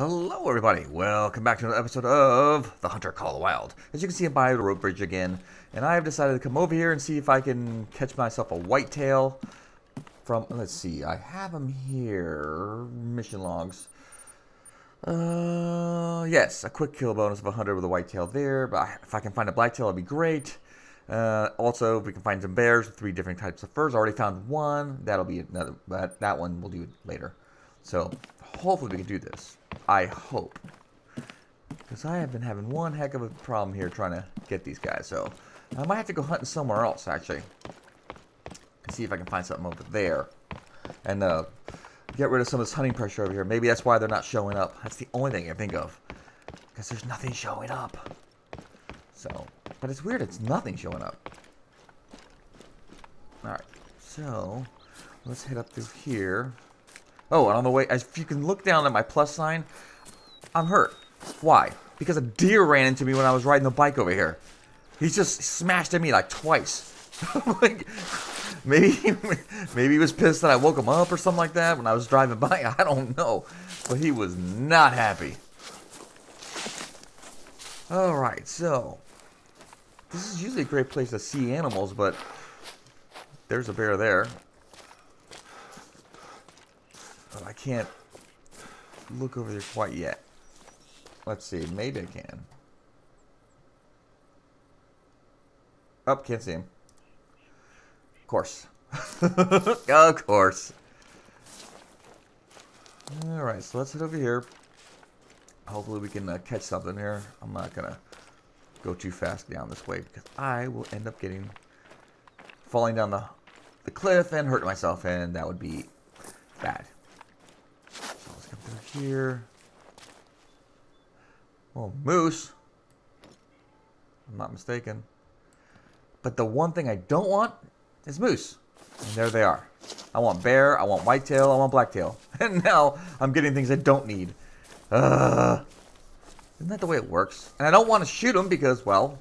Hello, everybody. Welcome back to another episode of The Hunter Call the Wild. As you can see, I'm by the rope bridge again, and I have decided to come over here and see if I can catch myself a whitetail from, let's see, I have them here, mission logs. Uh, yes, a quick kill bonus of 100 with a whitetail there, but if I can find a blacktail, that'd be great. Uh, also, if we can find some bears with three different types of furs, I already found one. That'll be another, but that one we'll do later. So, hopefully we can do this. I hope. Because I have been having one heck of a problem here trying to get these guys. So, I might have to go hunting somewhere else, actually. And see if I can find something over there. And, uh, get rid of some of this hunting pressure over here. Maybe that's why they're not showing up. That's the only thing I think of. Because there's nothing showing up. So, but it's weird, it's nothing showing up. Alright, so, let's head up through here. Oh, and on the way, if you can look down at my plus sign, I'm hurt. Why? Because a deer ran into me when I was riding the bike over here. He just smashed at me like twice. like, maybe, maybe he was pissed that I woke him up or something like that when I was driving by. I don't know. But he was not happy. Alright, so. This is usually a great place to see animals, but there's a bear there. But I can't look over there quite yet. Let's see, maybe I can. Oh, can't see him. Of course. of course. Alright, so let's head over here. Hopefully we can uh, catch something here. I'm not going to go too fast down this way because I will end up getting falling down the, the cliff and hurt myself and that would be bad. So let's come through here. Oh, moose. I'm not mistaken. But the one thing I don't want is moose. And there they are. I want bear, I want whitetail, I want blacktail. And now I'm getting things I don't need. Isn't that the way it works? And I don't want to shoot them because, well,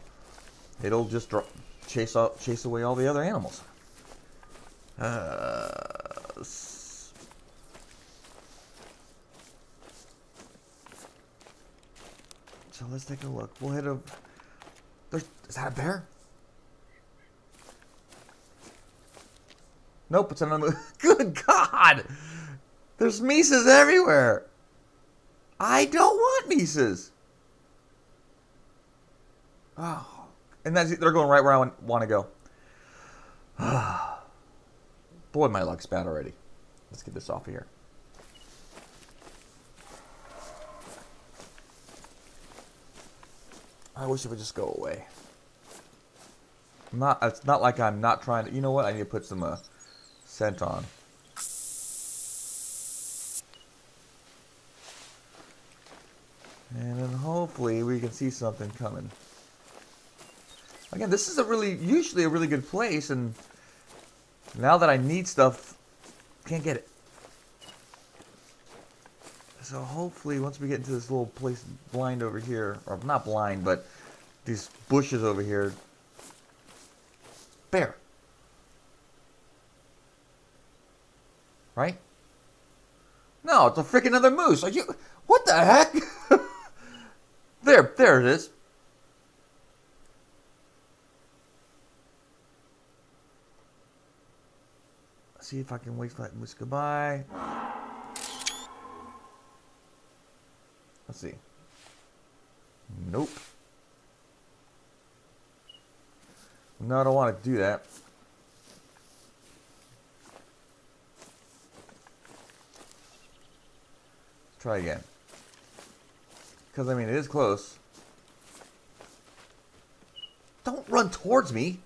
it'll just chase chase away all the other animals. Uh, so let's take a look. We'll hit a. There's, is that a bear? Nope, it's another. Good God! There's mesas everywhere. I don't want mesas. Oh, and that's they're going right where I want to go. Boy, my luck's bad already. Let's get this off of here. I wish it would just go away. I'm not. It's not like I'm not trying to. You know what? I need to put some uh, scent on. And then hopefully we can see something coming. Again, this is a really, usually a really good place, and now that I need stuff, can't get it. So hopefully once we get into this little place blind over here, or not blind, but these bushes over here, bear. Right? No, it's a freaking other moose. Are you, what the heck? there, there it is. see if I can wait for that moose goodbye. Let's see. Nope. No, I don't want to do that. Let's try again. Because, I mean, it is close. Don't run towards me.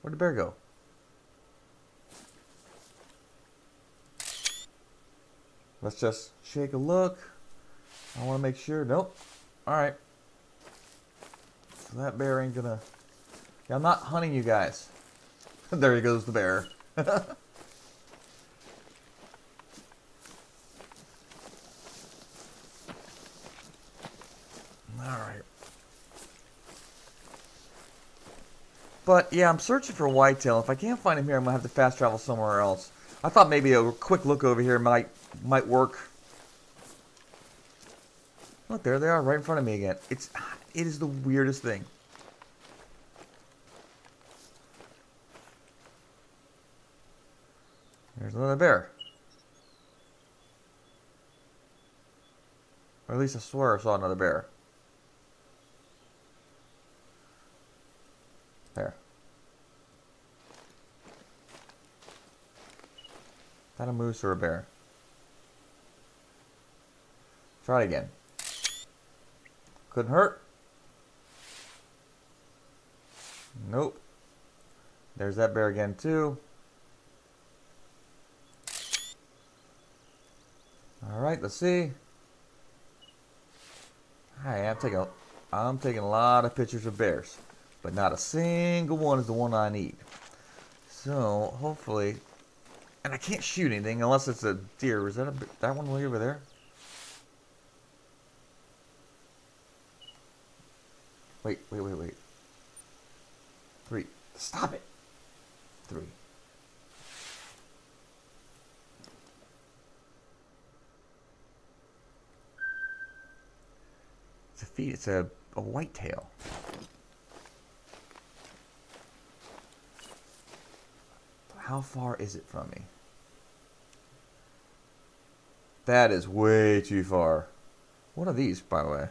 Where'd the bear go? Let's just shake a look. I want to make sure. Nope. All right. So that bear ain't gonna. Yeah, I'm not hunting you guys. there he goes, the bear. All right. But yeah, I'm searching for whitetail. If I can't find him here, I'm gonna have to fast travel somewhere else. I thought maybe a quick look over here might might work. Look, there they are, right in front of me again. It's, it is the weirdest thing. There's another bear. Or at least I swear I saw another bear. There. That a moose or a bear? Try it again. Couldn't hurt. Nope. There's that bear again too. All right, let's see. I'm taking, I'm taking a lot of pictures of bears, but not a single one is the one I need. So hopefully, and I can't shoot anything unless it's a deer. Is that a that one way over there? Wait, wait, wait, wait. Three. Stop it. Three. It's a feet. It's a, a whitetail. How far is it from me? That is way too far. What are these, by the way?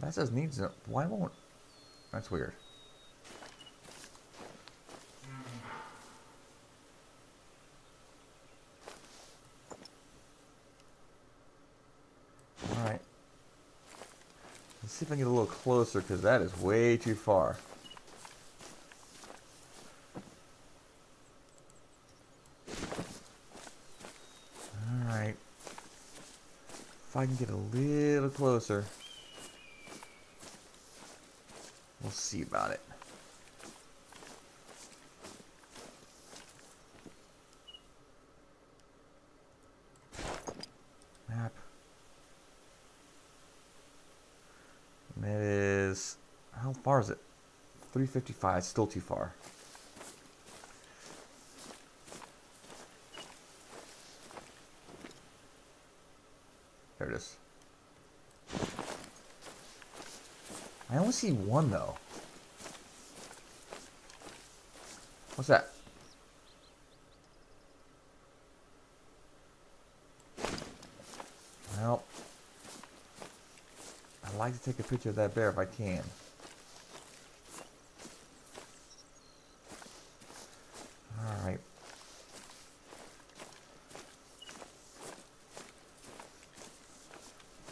That says needs it. Why won't? That's weird. Alright. Let's see if I can get a little closer because that is way too far. Alright. If I can get a little closer. We'll see about it. Map. And it is, how far is it? 355, still too far. There it is. I only see one though. What's that? Well, I'd like to take a picture of that bear if I can. Alright.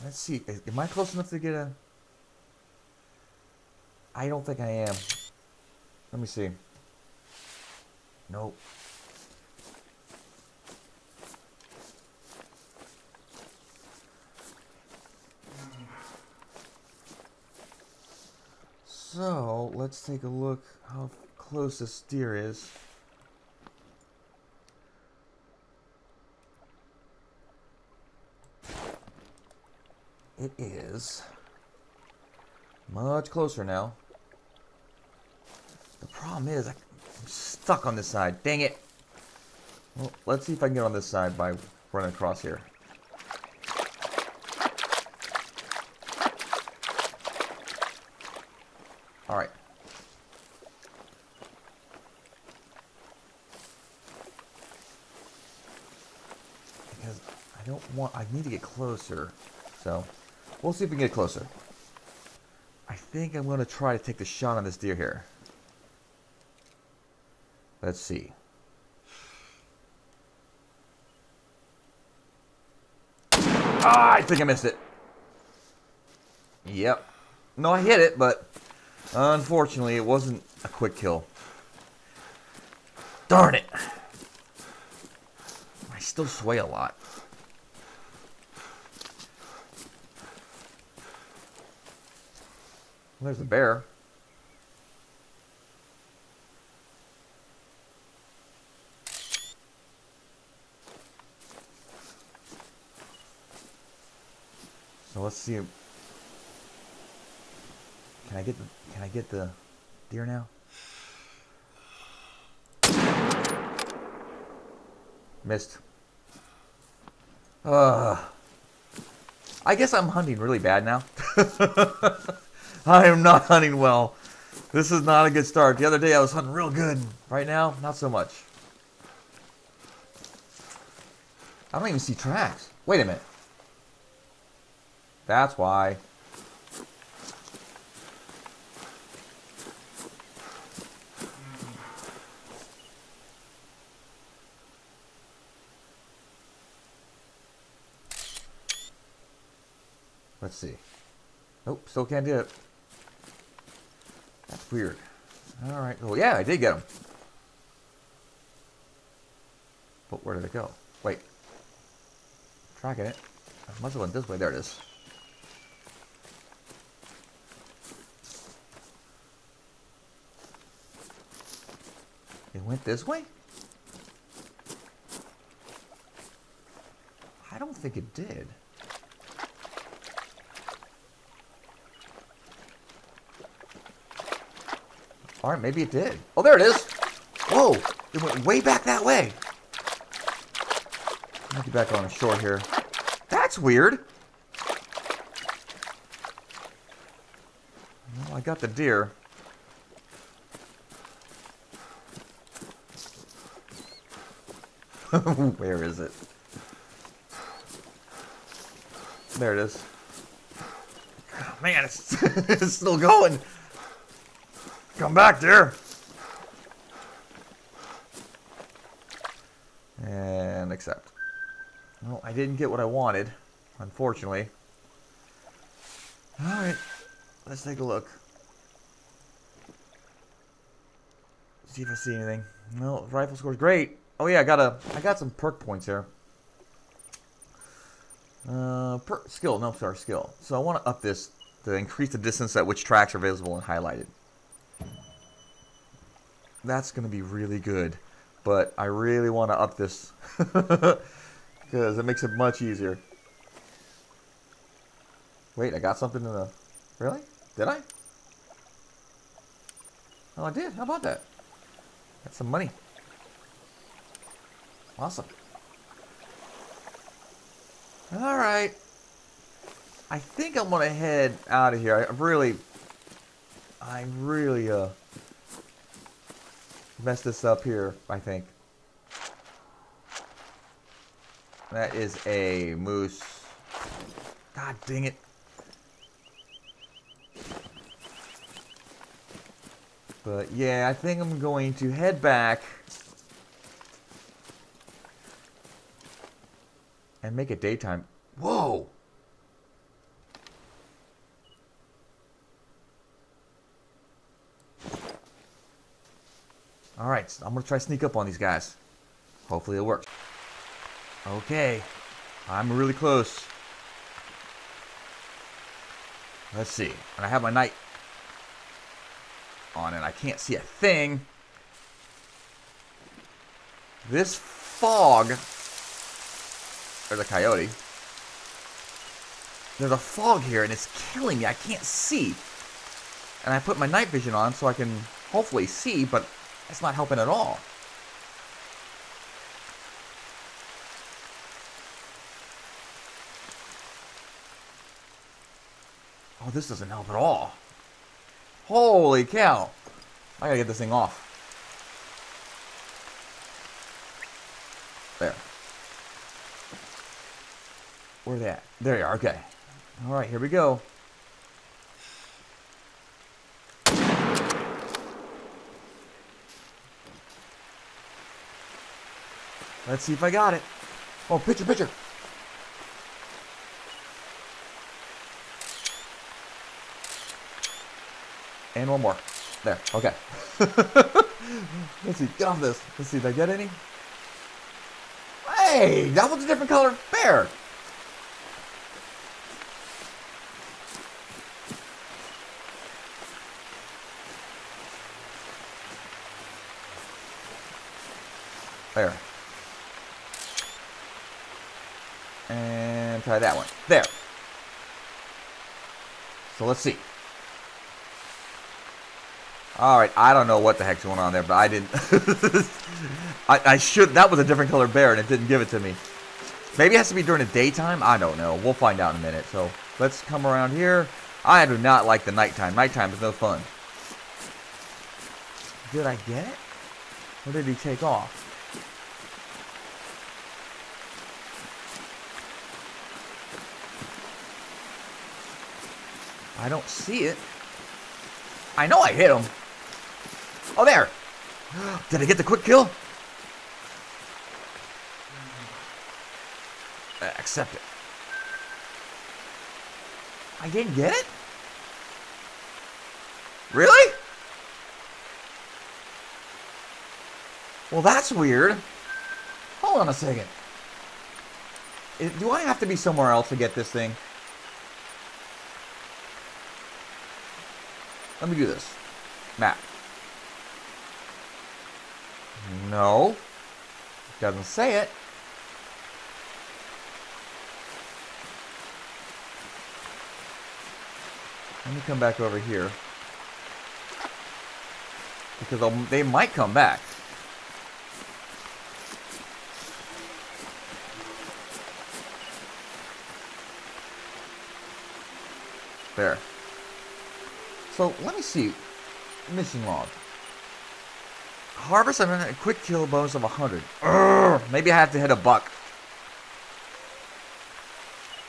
Let's see. Am I close enough to get a... I don't think I am. Let me see. Nope. So, let's take a look how close this deer is. It is much closer now. Problem is I'm stuck on this side. Dang it. Well, let's see if I can get on this side by running across here. Alright. Because I don't want, I need to get closer. So, we'll see if we can get closer. I think I'm going to try to take the shot on this deer here. Let's see. Ah, I think I missed it. Yep. No, I hit it, but unfortunately it wasn't a quick kill. Darn it. I still sway a lot. There's a bear. Let's see. Can I get the can I get the deer now? Missed. Uh, I guess I'm hunting really bad now. I am not hunting well. This is not a good start. The other day I was hunting real good. Right now, not so much. I don't even see tracks. Wait a minute. That's why. Let's see. Nope, still can't do it. That's weird. All right. Oh, yeah, I did get him. But where did it go? Wait. Tracking it. I must have went this way. There it is. It went this way? I don't think it did. All right, maybe it did. Oh, there it is. Whoa, it went way back that way. Let me get back on the shore here. That's weird. Well, I got the deer. Where is it? There it is. Oh, man, it's, it's still going. Come back, dear. And accept. Well, I didn't get what I wanted, unfortunately. Alright, let's take a look. See if I see anything. No, rifle score's great. Oh yeah, I got a I got some perk points here. Uh, per skill, no, sorry, skill. So I want to up this to increase the distance at which tracks are visible and highlighted that's going to be really good. But I really want to up this because it makes it much easier. Wait, I got something in the... Really? Did I? Oh, I did. How about that? That's some money. Awesome. All right. I think I'm to head out of here. I really... I really, uh Messed this up here, I think. That is a moose. God dang it. But yeah, I think I'm going to head back and make it daytime. Whoa! Alright, I'm going to try sneak up on these guys. Hopefully it works. Okay. I'm really close. Let's see. And I have my night on and I can't see a thing. This fog... There's a coyote. There's a fog here and it's killing me. I can't see. And I put my night vision on so I can hopefully see, but that's not helping at all. Oh, this doesn't help at all. Holy cow. I gotta get this thing off. There. Where they at? There you are, okay. Alright, here we go. Let's see if I got it. Oh, picture, picture. And one more. There, okay. Let's see, get off this. Let's see, did I get any? Hey, that one's a different color bear. There. And try that one. There. So let's see. Alright, I don't know what the heck's going on there, but I didn't... I, I should... That was a different color bear, and it didn't give it to me. Maybe it has to be during the daytime. I don't know. We'll find out in a minute. So let's come around here. I do not like the nighttime. Nighttime is no fun. Did I get it? Or did he take off? I don't see it. I know I hit him. Oh, there. Did I get the quick kill? Uh, accept it. I didn't get it? Really? Well, that's weird. Hold on a second. Do I have to be somewhere else to get this thing? Let me do this. Map. No. Doesn't say it. Let me come back over here. Because they might come back. There. So, let me see. Mission log. Harvest a quick kill bonus of 100. Urgh, maybe I have to hit a buck.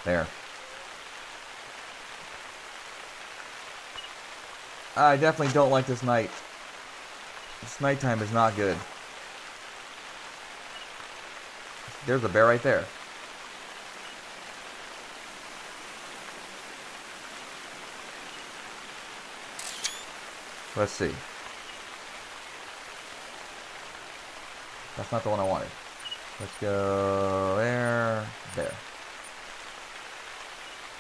There. I definitely don't like this night. This nighttime is not good. There's a bear right there. Let's see. That's not the one I wanted. Let's go there, there.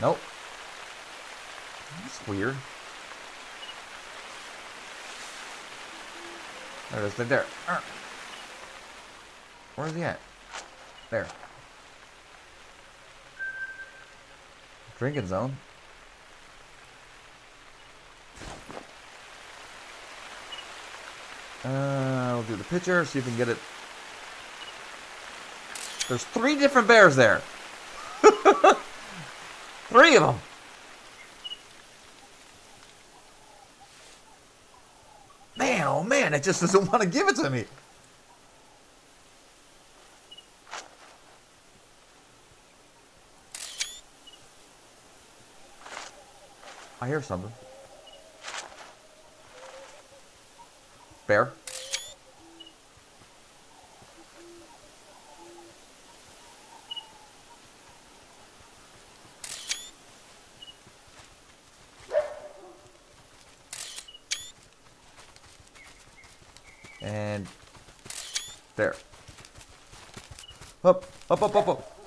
Nope. That's weird. There it is, there. Where is he at? There. Drinking zone. Uh, I'll do the picture, see if we can get it. There's three different bears there. three of them. Man, oh man, it just doesn't want to give it to me. I hear something. Bear. And there. Up, up, up, up, up.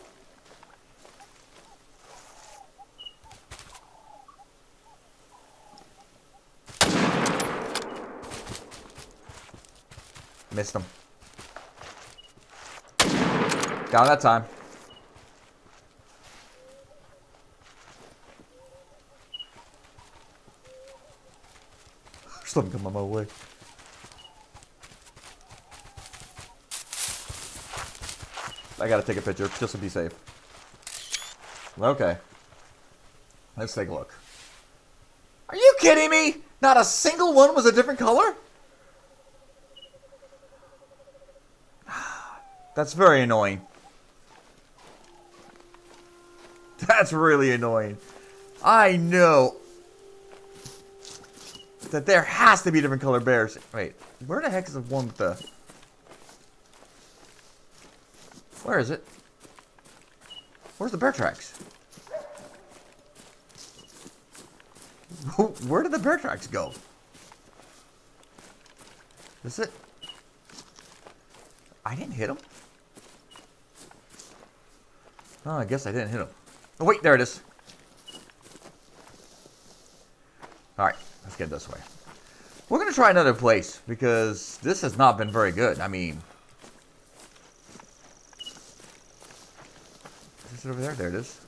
Missed him. Got him that time. Something come on my way. I gotta take a picture just to be safe. Okay. Let's take a look. Are you kidding me? Not a single one was a different color? That's very annoying. That's really annoying. I know that there has to be different color bears. Wait, where the heck is the one with the... Where is it? Where's the bear tracks? Where did the bear tracks go? Is it? I didn't hit him. Oh, I guess I didn't hit him. Oh, wait, there it is. Alright, let's get this way. We're going to try another place, because this has not been very good. I mean... Is it over there? There it is.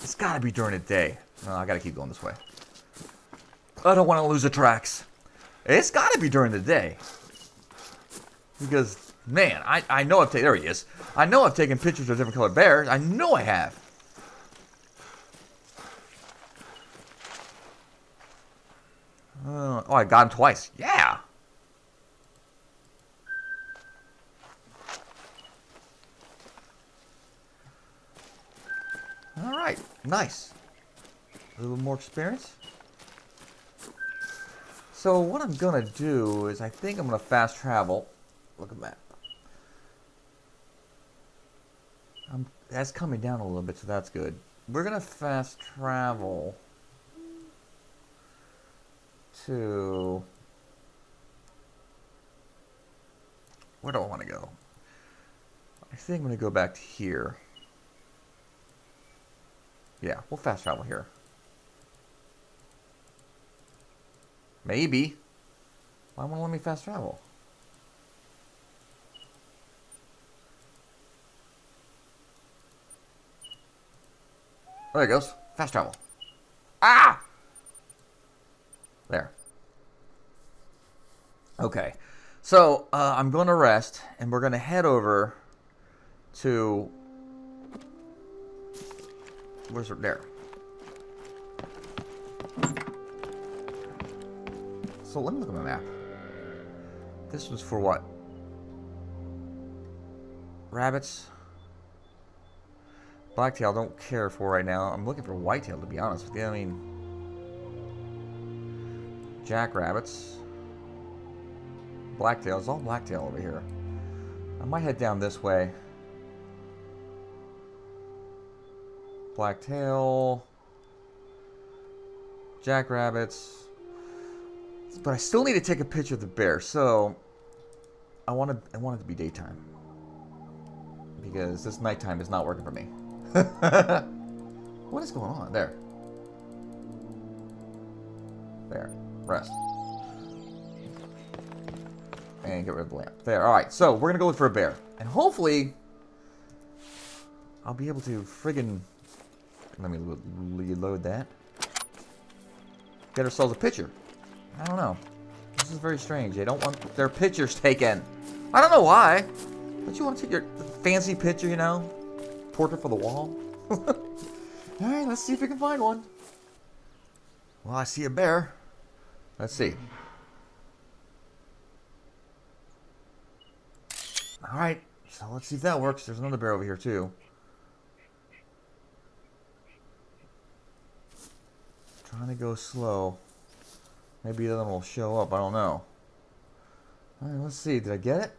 It's got to be during the day. Oh, I got to keep going this way. I don't want to lose the tracks. It's got to be during the day. Because, man, I, I know I've taken... There he is. I know I've taken pictures of different colored bears. I know I have. Uh, oh, I got him twice. Yeah. All right. Nice. A little more experience. So what I'm going to do is I think I'm going to fast travel. Look at that. I'm, that's coming down a little bit, so that's good. We're going to fast travel to... Where do I want to go? I think I'm going to go back to here. Yeah, we'll fast travel here. Maybe. Why won't let me fast travel? There it goes. Fast travel. Ah! There. Okay. So, uh, I'm going to rest, and we're going to head over to... Where's it? There. So let me look at my map. This was for what? Rabbits. Blacktail don't care for right now. I'm looking for whitetail to be honest with you. I mean jackrabbits. Blacktail. It's all blacktail over here. I might head down this way. Blacktail. Jackrabbits. But I still need to take a picture of the bear, so I want to I want it to be daytime. Because this nighttime is not working for me. what is going on? There. There. Rest. And get rid of the lamp. There. Alright, so we're to go look for a bear. And hopefully, I'll be able to friggin... Let me reload that. Get ourselves a picture. I don't know. This is very strange. They don't want their pictures taken. I don't know why. Don't you want to take your fancy picture, you know? Portrait for the wall? Alright, let's see if we can find one. Well, I see a bear. Let's see. Alright, so let's see if that works. There's another bear over here, too. Trying to go slow. Maybe the other one will show up. I don't know. Alright, let's see. Did I get it?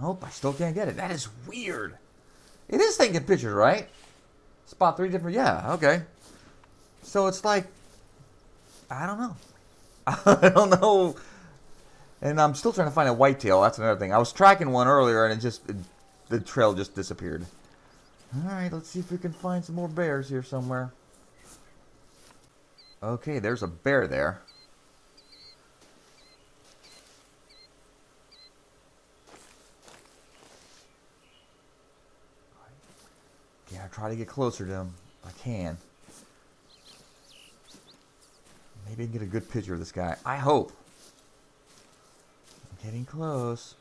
Nope, I still can't get it. That is weird. It is taking pictures, right? Spot three different... Yeah, okay. So it's like... I don't know. I don't know. And I'm still trying to find a whitetail. That's another thing. I was tracking one earlier and it just... It, the trail just disappeared. Alright, let's see if we can find some more bears here somewhere. Okay, there's a bear there. I try to get closer to him I can. Maybe I can get a good picture of this guy. I hope. I'm getting close.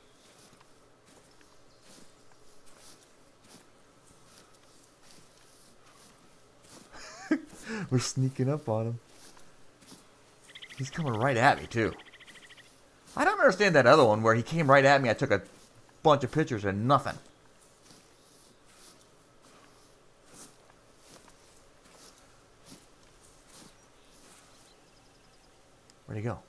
We're sneaking up on him. He's coming right at me, too. I don't understand that other one where he came right at me. I took a bunch of pictures and nothing. Where'd he go?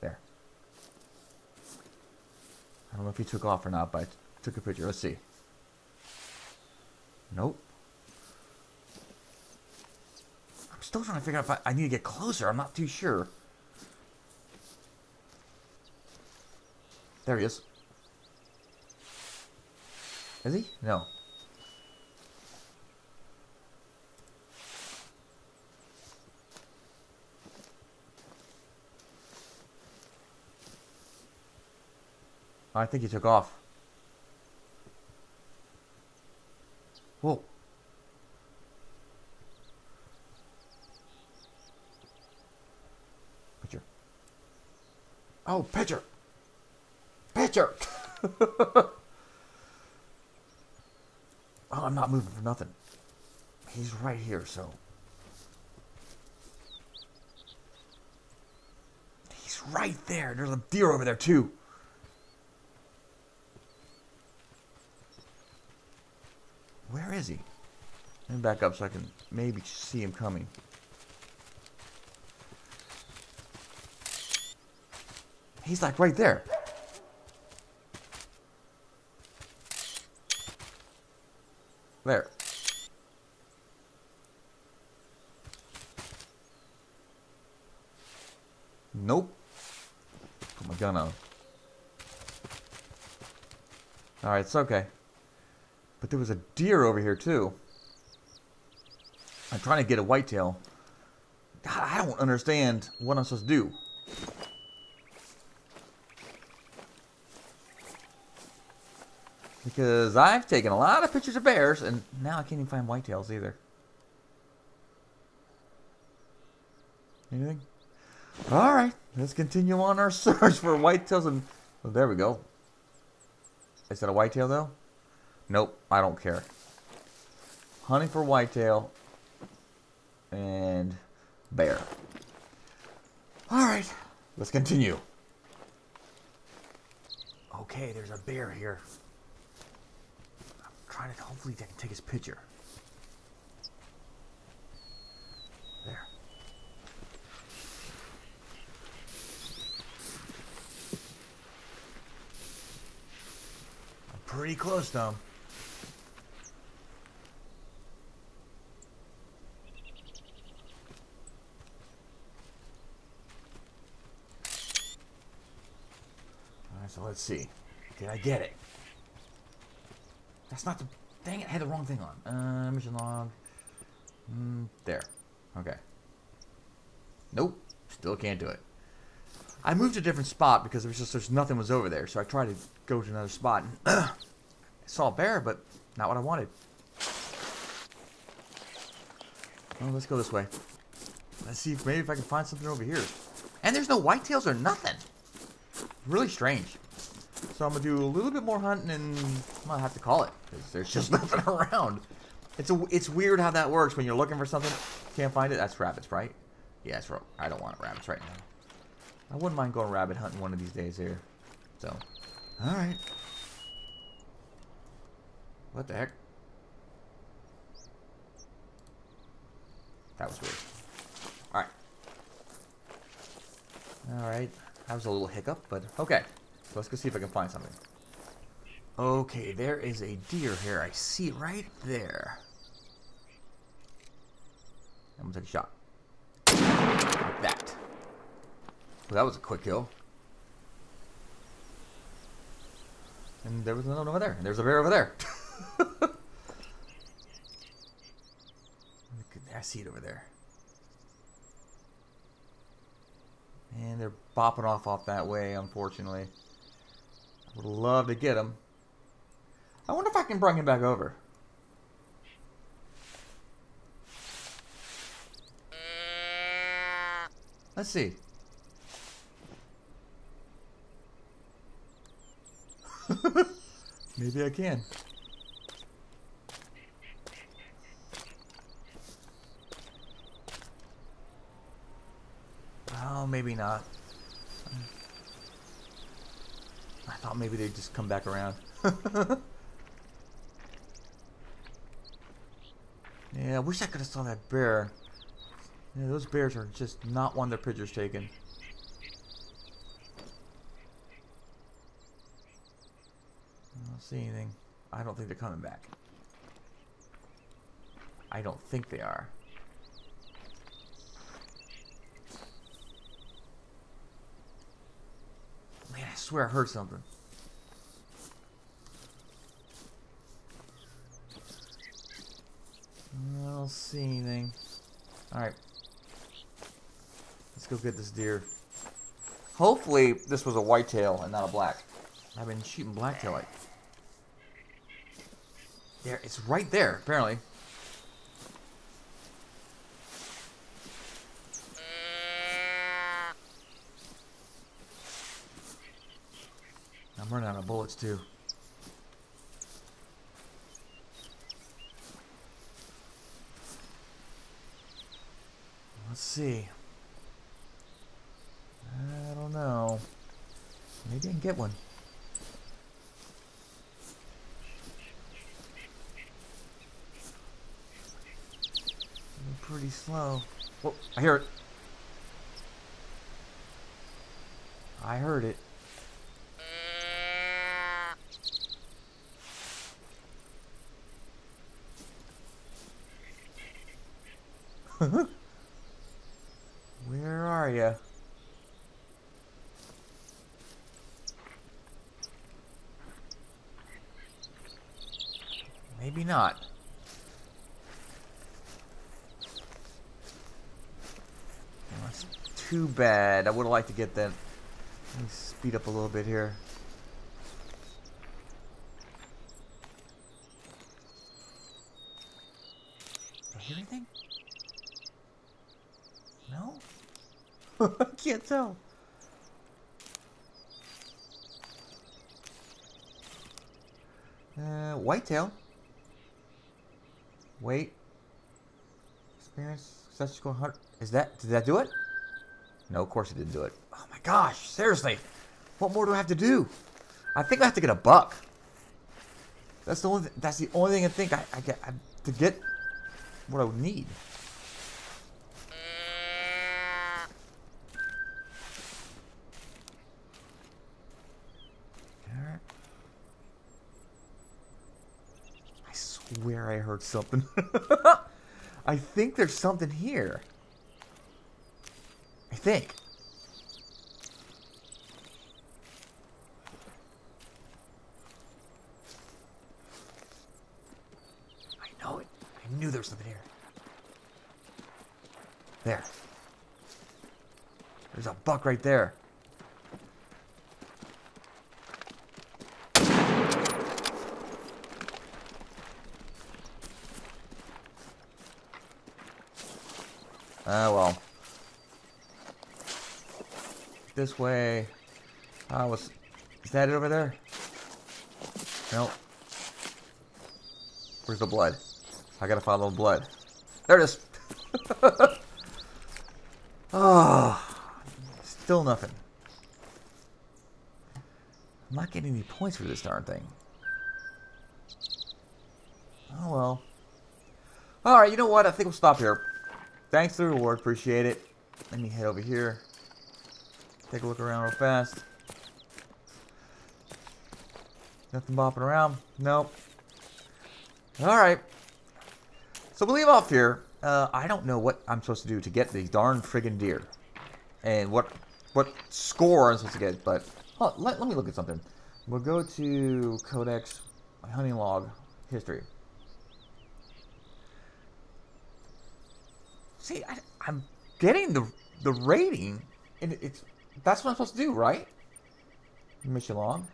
There. I don't know if he took off or not, but I took a picture. Let's see. Nope. I'm still trying to figure out if I, I need to get closer. I'm not too sure. There he is. Is he? No. I think he took off. Whoa. Pitcher. Oh, pitcher. Pitcher. oh, I'm not moving for nothing. He's right here, so. He's right there. There's a deer over there, too. Is he? Let me back up so I can maybe see him coming. He's like right there. There. Nope. Put my gun on. Alright, it's okay. But there was a deer over here too. I'm trying to get a whitetail. God, I don't understand what I'm supposed to do. Because I've taken a lot of pictures of bears, and now I can't even find whitetails either. Anything? Alright, let's continue on our search for whitetails and... Oh, there we go. Is that a whitetail, though? Nope, I don't care. Hunting for whitetail and bear. Alright, let's continue. Okay, there's a bear here I'm trying to hopefully I can take his picture. There. I'm pretty close though. Let's see. Did I get it? That's not the... Dang it, I had the wrong thing on. Uh, mission log. Mm, there. Okay. Nope. Still can't do it. I moved to a different spot because there was just there's nothing was over there. So I tried to go to another spot. And I saw a bear, but not what I wanted. Well, let's go this way. Let's see if maybe if I can find something over here. And there's no whitetails or nothing. Really strange. So I'm gonna do a little bit more hunting, and I'm gonna have to call it because there's just nothing around. It's a it's weird how that works when you're looking for something, can't find it. That's rabbits, right? Yeah, I don't want rabbits right now. I wouldn't mind going rabbit hunting one of these days here. So, all right. What the heck? That was weird. All right. All right. That was a little hiccup, but okay. So let's go see if I can find something. Okay, there is a deer here. I see right there. I'm gonna take a shot. Like that. Well, that was a quick kill. And there was another one over there. And there's a bear over there. I see it over there. And they're bopping off off that way, unfortunately. Would love to get him. I wonder if I can bring him back over. Let's see. Maybe I can. Oh, maybe not. I thought maybe they'd just come back around. yeah, I wish I could have saw that bear. Yeah, those bears are just not one their pictures taken. I don't see anything. I don't think they're coming back. I don't think they are. Man, I swear I heard something. I don't see anything. Alright. Let's go get this deer. Hopefully this was a whitetail and not a black. I've been shooting blacktail like. There, it's right there, apparently. I'm running out of bullets too. Let's see. I don't know. Maybe I can get one. I'm pretty slow. Whoa, I hear it. I heard it. Where are you? Maybe not. That's too bad. I would have liked to get that. Let me speed up a little bit here. I hear anything? No? I can't tell. Uh, whitetail. Wait. Experience successful hunter. Is that did that do it? No, of course it didn't do it. Oh my gosh, seriously. What more do I have to do? I think I have to get a buck. That's the only that's the only thing I think I, I get I, to get what I would need. I swear I heard something. I think there's something here. Think. I know it. I knew there was something here. There. There's a buck right there. Ah, well. This way. Ah, was... Is that it over there? Nope. Where's the blood? I gotta follow the blood. There it is! oh, still nothing. I'm not getting any points for this darn thing. Oh well. Alright, you know what? I think we'll stop here. Thanks for the reward, appreciate it. Let me head over here. Take a look around real fast. Nothing bopping around. Nope. Alright. So we'll leave off here. Uh, I don't know what I'm supposed to do to get these darn friggin' deer. And what what score I'm supposed to get, but oh, let, let me look at something. We'll go to Codex, hunting log, history. See, I, am getting the the rating, and it's that's what I'm supposed to do, right? Mission log.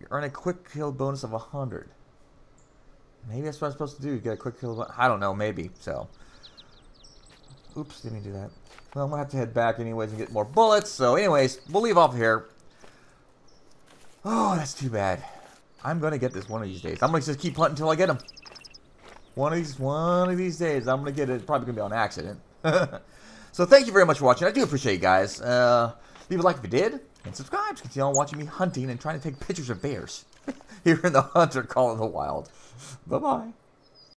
You earn a quick kill bonus of 100. Maybe that's what I'm supposed to do, You get a quick kill. I don't know, maybe. So, oops, didn't do that. Well, I'm gonna have to head back anyways and get more bullets. So, anyways, we'll leave off here. Oh, that's too bad. I'm gonna get this one of these days. I'm gonna just keep hunting until I get them. One of these, one of these days, I'm gonna get it. Probably gonna be on accident. so thank you very much for watching. I do appreciate you guys. Uh, leave a like if you did, and subscribe to continue on watching me hunting and trying to take pictures of bears here in the hunter call of the wild. Bye bye.